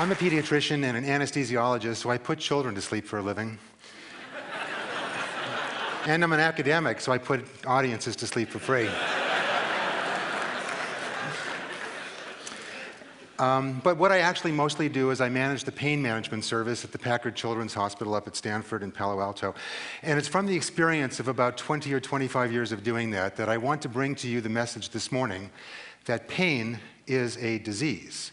I'm a pediatrician and an anesthesiologist, so I put children to sleep for a living. and I'm an academic, so I put audiences to sleep for free. Um, but what I actually mostly do is I manage the pain management service at the Packard Children's Hospital up at Stanford in Palo Alto. And it's from the experience of about 20 or 25 years of doing that that I want to bring to you the message this morning that pain is a disease.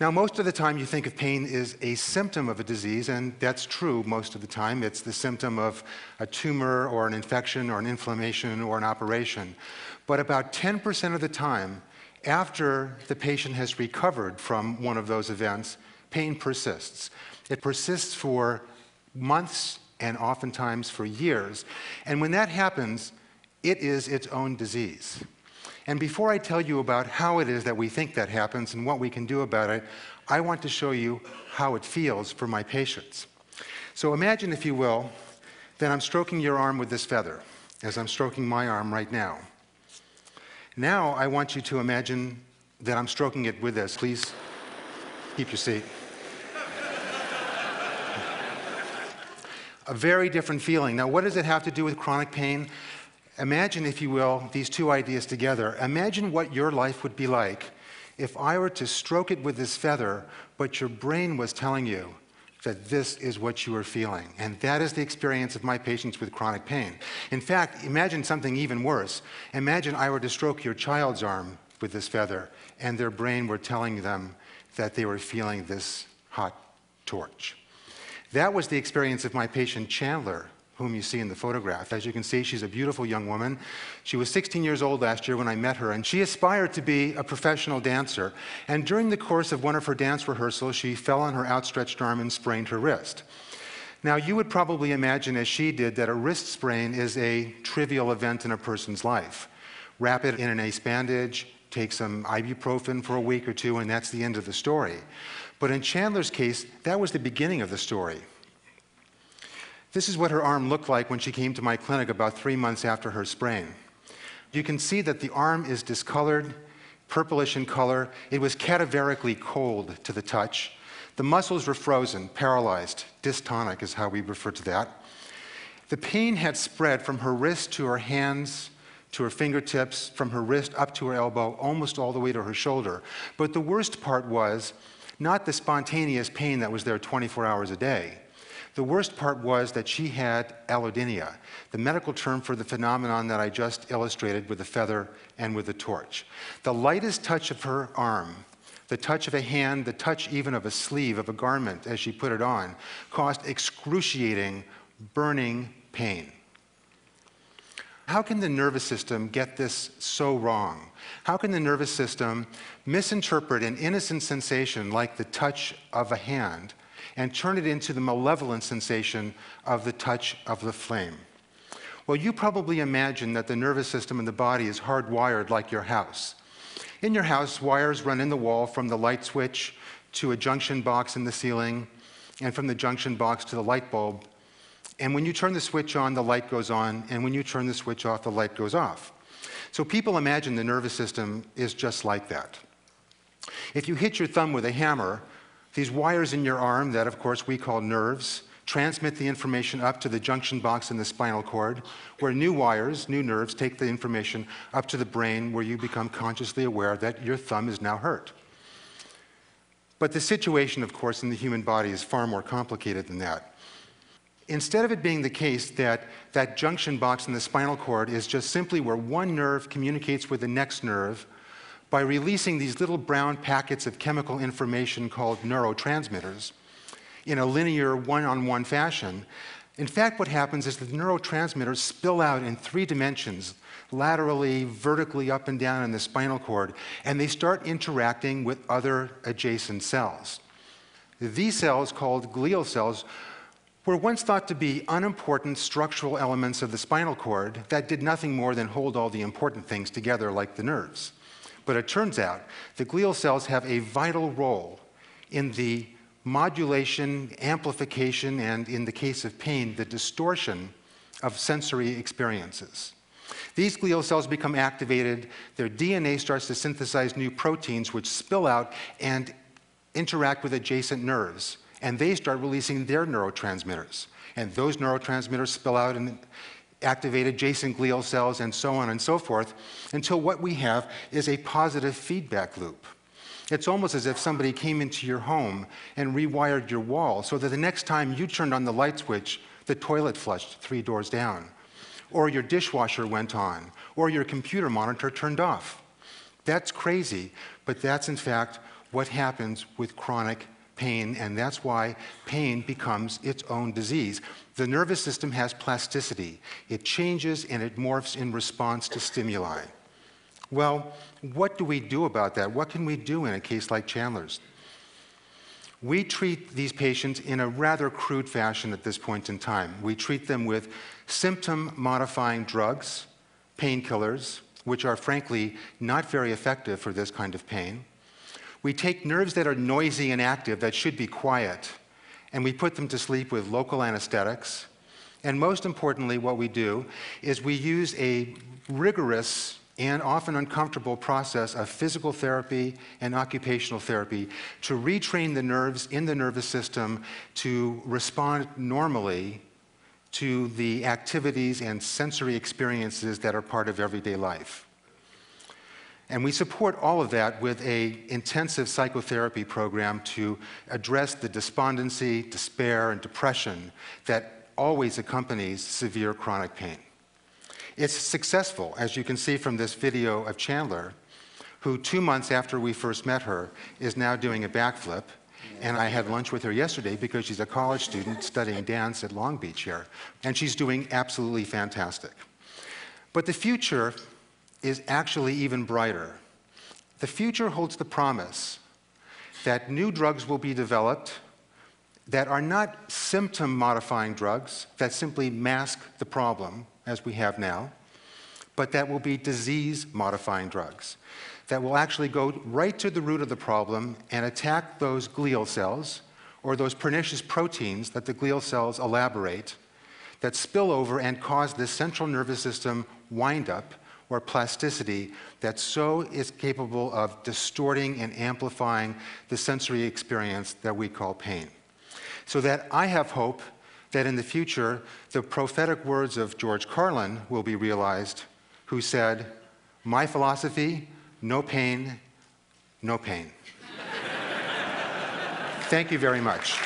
Now, most of the time you think of pain as a symptom of a disease, and that's true most of the time. It's the symptom of a tumor or an infection or an inflammation or an operation. But about 10% of the time, after the patient has recovered from one of those events, pain persists. It persists for months and oftentimes for years. And when that happens, it is its own disease. And before I tell you about how it is that we think that happens and what we can do about it, I want to show you how it feels for my patients. So imagine, if you will, that I'm stroking your arm with this feather, as I'm stroking my arm right now. Now I want you to imagine that I'm stroking it with this. Please keep your seat. A very different feeling. Now, what does it have to do with chronic pain? Imagine, if you will, these two ideas together. Imagine what your life would be like if I were to stroke it with this feather, but your brain was telling you, that this is what you are feeling. And that is the experience of my patients with chronic pain. In fact, imagine something even worse. Imagine I were to stroke your child's arm with this feather, and their brain were telling them that they were feeling this hot torch. That was the experience of my patient Chandler whom you see in the photograph. As you can see, she's a beautiful young woman. She was 16 years old last year when I met her, and she aspired to be a professional dancer. And during the course of one of her dance rehearsals, she fell on her outstretched arm and sprained her wrist. Now, you would probably imagine, as she did, that a wrist sprain is a trivial event in a person's life. Wrap it in an ace bandage, take some ibuprofen for a week or two, and that's the end of the story. But in Chandler's case, that was the beginning of the story. This is what her arm looked like when she came to my clinic about three months after her sprain. You can see that the arm is discolored, purplish in color. It was cadaverically cold to the touch. The muscles were frozen, paralyzed, dystonic is how we refer to that. The pain had spread from her wrist to her hands, to her fingertips, from her wrist up to her elbow, almost all the way to her shoulder. But the worst part was not the spontaneous pain that was there 24 hours a day. The worst part was that she had allodynia, the medical term for the phenomenon that I just illustrated with the feather and with the torch. The lightest touch of her arm, the touch of a hand, the touch even of a sleeve of a garment as she put it on, caused excruciating, burning pain. How can the nervous system get this so wrong? How can the nervous system misinterpret an innocent sensation like the touch of a hand and turn it into the malevolent sensation of the touch of the flame. Well, you probably imagine that the nervous system in the body is hardwired like your house. In your house, wires run in the wall from the light switch to a junction box in the ceiling, and from the junction box to the light bulb. And when you turn the switch on, the light goes on, and when you turn the switch off, the light goes off. So people imagine the nervous system is just like that. If you hit your thumb with a hammer, these wires in your arm, that of course we call nerves, transmit the information up to the junction box in the spinal cord, where new wires, new nerves, take the information up to the brain, where you become consciously aware that your thumb is now hurt. But the situation, of course, in the human body is far more complicated than that. Instead of it being the case that that junction box in the spinal cord is just simply where one nerve communicates with the next nerve, by releasing these little brown packets of chemical information called neurotransmitters in a linear one on one fashion. In fact, what happens is the neurotransmitters spill out in three dimensions laterally, vertically, up and down in the spinal cord, and they start interacting with other adjacent cells. These cells, called glial cells, were once thought to be unimportant structural elements of the spinal cord that did nothing more than hold all the important things together, like the nerves. But it turns out the glial cells have a vital role in the modulation, amplification, and in the case of pain, the distortion of sensory experiences. These glial cells become activated, their DNA starts to synthesize new proteins which spill out and interact with adjacent nerves, and they start releasing their neurotransmitters. And those neurotransmitters spill out and activate adjacent glial cells, and so on and so forth, until what we have is a positive feedback loop. It's almost as if somebody came into your home and rewired your wall so that the next time you turned on the light switch, the toilet flushed three doors down, or your dishwasher went on, or your computer monitor turned off. That's crazy, but that's in fact what happens with chronic pain, and that's why pain becomes its own disease. The nervous system has plasticity, it changes and it morphs in response to stimuli. Well, what do we do about that? What can we do in a case like Chandler's? We treat these patients in a rather crude fashion at this point in time. We treat them with symptom modifying drugs, painkillers, which are frankly not very effective for this kind of pain. We take nerves that are noisy and active, that should be quiet, and we put them to sleep with local anesthetics. And most importantly, what we do is we use a rigorous and often uncomfortable process of physical therapy and occupational therapy to retrain the nerves in the nervous system to respond normally to the activities and sensory experiences that are part of everyday life. And we support all of that with a intensive psychotherapy program to address the despondency, despair, and depression that always accompanies severe chronic pain. It's successful, as you can see from this video of Chandler, who two months after we first met her is now doing a backflip. And I had lunch with her yesterday because she's a college student studying dance at Long Beach here. And she's doing absolutely fantastic. But the future is actually even brighter. The future holds the promise that new drugs will be developed that are not symptom modifying drugs that simply mask the problem, as we have now, but that will be disease modifying drugs that will actually go right to the root of the problem and attack those glial cells or those pernicious proteins that the glial cells elaborate that spill over and cause this central nervous system windup or plasticity that so is capable of distorting and amplifying the sensory experience that we call pain. So that I have hope that in the future, the prophetic words of George Carlin will be realized, who said, My philosophy, no pain, no pain. Thank you very much.